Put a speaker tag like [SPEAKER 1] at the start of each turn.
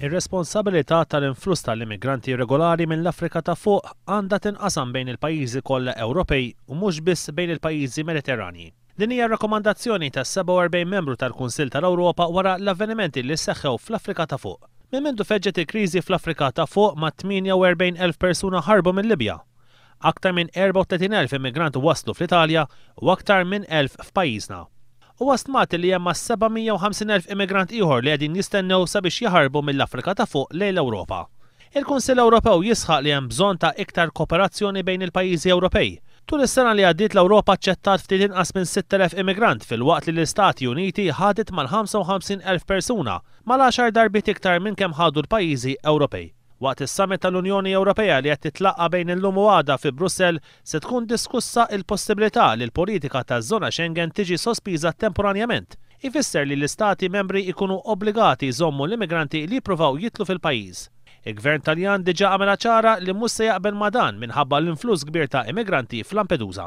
[SPEAKER 1] Ir-responsabilità tal-influss tal-immigranti irregolari mill-Afrika ta' Fuq għandha tinqasam bejn il-pajjiżi kollha Ewropej u mhux biss bejn il-pajjiżi Mediterranji. Din hija r-rakkomandazzjoni tas-47 membru tal-Kunsill tal-Ewropa wara l-avvenimenti li seħħew fl-Afrika ta' Fuq. Minn mindu feġġet il-kriżi fl-Afrika ta' Fuq ma' 48 elf persuna ħarbu mil-Libja. Aktar minn 34 elf immigrant waslu fl-Italja u aktar minn elf f'pajjiżna. Huwa stmat li hemm mas-750 elf immigrant ieħor li qegħdin jistennew sabiex jaħarbu mill-Afrika ta' Fuq lejn l-Ewropa. Il-Kunsill Ewropew jisħaq li hemm bżonn ta' iktar kooperazzjoni bejn il-pajjiżi Ewropej. Tul is-sena li għaddiet l-Ewropa aċċettat ftit inqas minn 6,000 immigrant filwaqt li l-Istati Uniti ħadet mal-55 elf persuna, mal-għaxar darbiet iktar minn kemm ħadu l-pajjiżi Ewropej. Waqt is-Summit tal-Unjoni Ewropea li qed titlaqqa' bejn illum u għada fi Brussell, Se tkun diskussa l-possibilità li l-politika taż-Żona Schengen tiġi sospiża temporanjament. Ifisser li l-Istati Membri jkunu obbligati jżommu l-immigranti li jippruvaw jidħlu fil-pajjiż. Il-Gvern Taljan diġà għamilha ċara li mhux se jaqbel ma' dan minħabba l-influss kbir ta' immigranti f'Lampedusa.